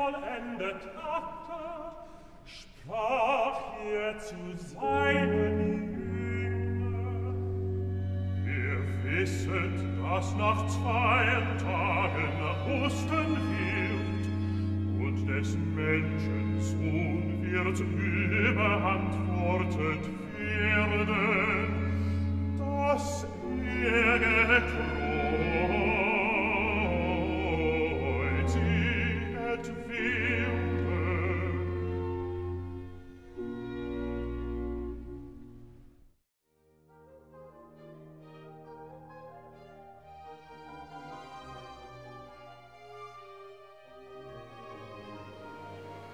vollendet hatte, sprach er zu seinen Jüngern. Ihr wisset, dass nach zwei Tagen Osten wird und des Menschen Sohn wird überantwortet werden, dass er gekrogen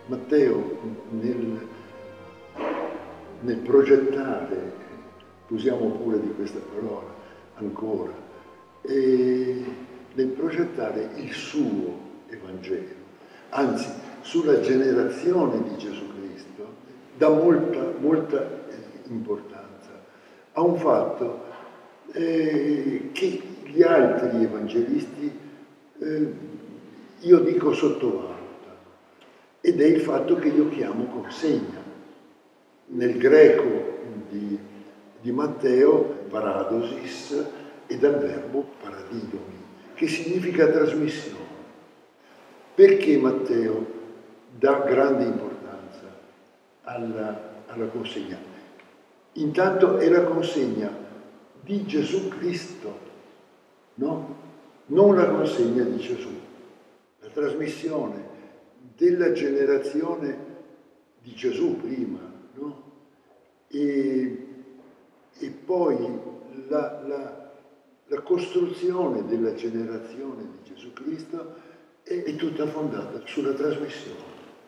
Matteo nel, nel progettare, usiamo pure di questa parola ancora, nel progettare il suo Evangelo, anzi sulla generazione di Gesù Cristo, dà molta, molta eh, importanza a un fatto eh, che gli altri evangelisti, eh, io dico sottovaluto ed è il fatto che io chiamo consegna. Nel greco di, di Matteo, paradosis, è dal verbo paradidomi, che significa trasmissione. Perché Matteo dà grande importanza alla, alla consegna? Intanto è la consegna di Gesù Cristo, no? Non la consegna di Gesù, la trasmissione della generazione di Gesù prima, no? e, e, poi la, la, la, costruzione della generazione di Gesù Cristo è, è tutta fondata sulla trasmissione,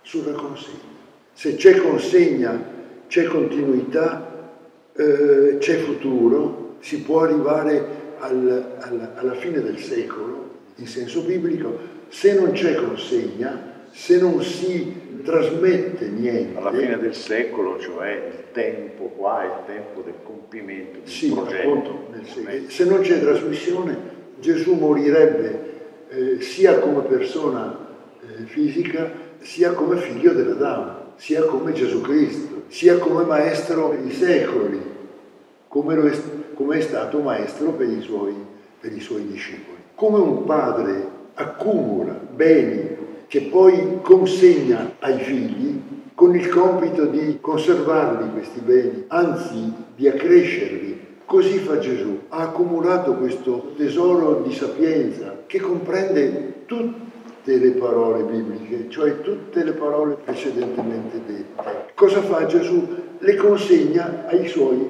sulla consegna. Se c'è consegna, c'è continuità, eh, c'è futuro, si può arrivare al, al, alla fine del secolo, in senso biblico, se non c'è consegna, se non si trasmette niente. Alla fine del secolo, cioè il tempo qua, il tempo del compimento del sì, progetto. Appunto, se non c'è trasmissione, Gesù morirebbe eh, sia come persona eh, fisica, sia come figlio dell'Adamo, sia come Gesù Cristo, sia come maestro per i secoli, come, è, come è stato maestro per i, suoi, per i suoi discepoli. Come un padre accumula beni che poi consegna ai figli con il compito di conservarli questi beni, anzi di accrescerli. Così fa Gesù. Ha accumulato questo tesoro di sapienza che comprende tutte le parole bibliche, cioè tutte le parole precedentemente dette. Cosa fa Gesù? Le consegna ai suoi,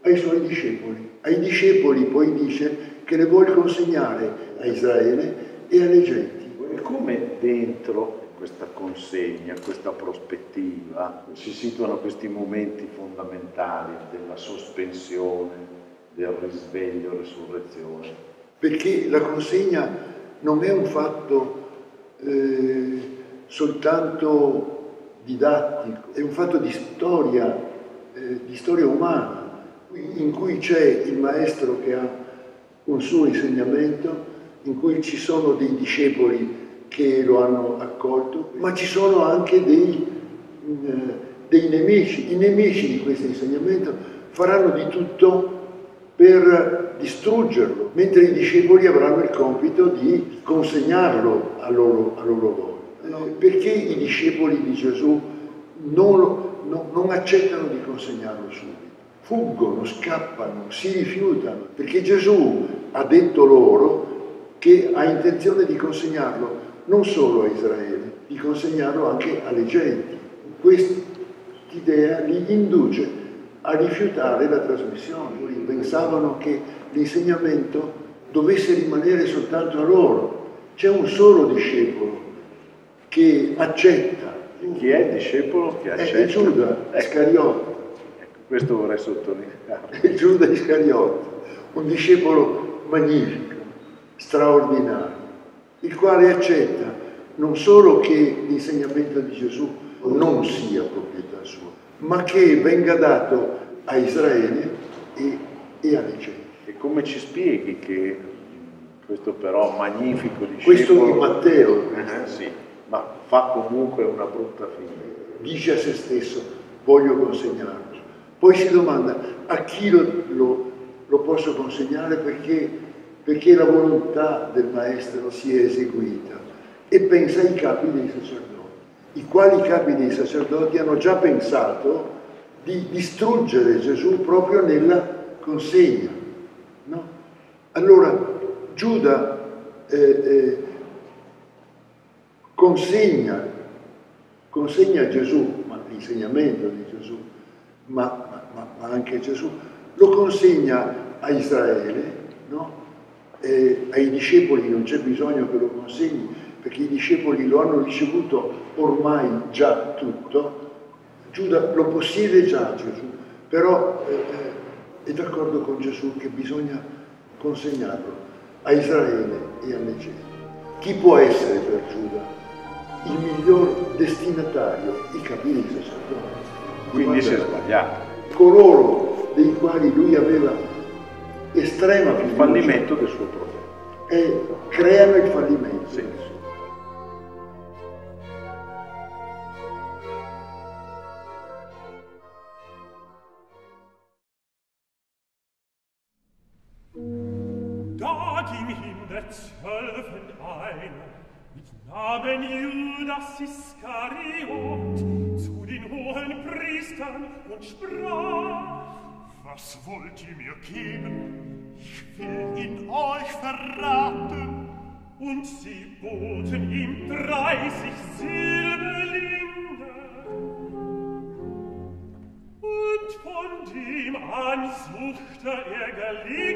ai suoi discepoli. Ai discepoli poi dice che le vuole consegnare a Israele e alle genti. E come dentro questa consegna, questa prospettiva, si situano questi momenti fondamentali della sospensione, del risveglio, resurrezione? Perché la consegna non è un fatto eh, soltanto didattico, è un fatto di storia, eh, di storia umana, in cui c'è il maestro che ha un suo insegnamento, in cui ci sono dei discepoli che lo hanno accolto, ma ci sono anche dei, eh, dei nemici. I nemici di questo insegnamento faranno di tutto per distruggerlo, mentre i discepoli avranno il compito di consegnarlo a loro, a loro volta. Perché i discepoli di Gesù non, non, non accettano di consegnarlo subito? Fuggono, scappano, si rifiutano, perché Gesù ha detto loro che ha intenzione di consegnarlo non solo a Israele, di consegnarlo anche alle genti. Quest'idea li induce a rifiutare la trasmissione. Pensavano che l'insegnamento dovesse rimanere soltanto a loro. C'è un solo discepolo che accetta. Chi è il discepolo che accetta? È Giuda ecco. Iscariota. Ecco, questo vorrei sottolineare. È Giuda Iscariota, un discepolo magnifico, straordinario il quale accetta non solo che l'insegnamento di Gesù non sia proprietà sua, ma che venga dato a Israele e, e alle genti. E come ci spieghi che questo però magnifico discepolo... Questo di Matteo. Eh, sì. ma fa comunque una brutta fine. Dice a se stesso, voglio consegnarlo. Poi si domanda a chi lo, lo, lo posso consegnare perché, perché la volontà del maestro si è eseguita e pensa ai capi dei sacerdoti, i quali capi dei sacerdoti hanno già pensato di distruggere Gesù proprio nella consegna. No? Allora Giuda eh, eh, consegna, consegna Gesù, ma l'insegnamento di Gesù, ma, ma, ma, anche Gesù, lo consegna a Israele, no? Eh, ai discepoli non c'è bisogno che lo consegni, perché i discepoli lo hanno ricevuto ormai già tutto, Giuda lo possiede già Gesù, però eh, eh, è d'accordo con Gesù che bisogna consegnarlo a Israele e alle genti. Chi può essere per Giuda? Il miglior destinatario, i capelli sacerdoti. Quindi si è sbagliato. Coloro dei quali lui aveva estrema fiducia. Il fallimento del suo progetto. E creano il fallimento. Sì, sì. Da ging ihm der Zwölfen einer, mit Namen Judas Iskariot, zu den hohen Priestern und sprach, Was wollt ihr mir geben? Ich will in euch verraten. Und sie boten ihm dreißig Silberlinge. Und von dem an suchte er gelegen,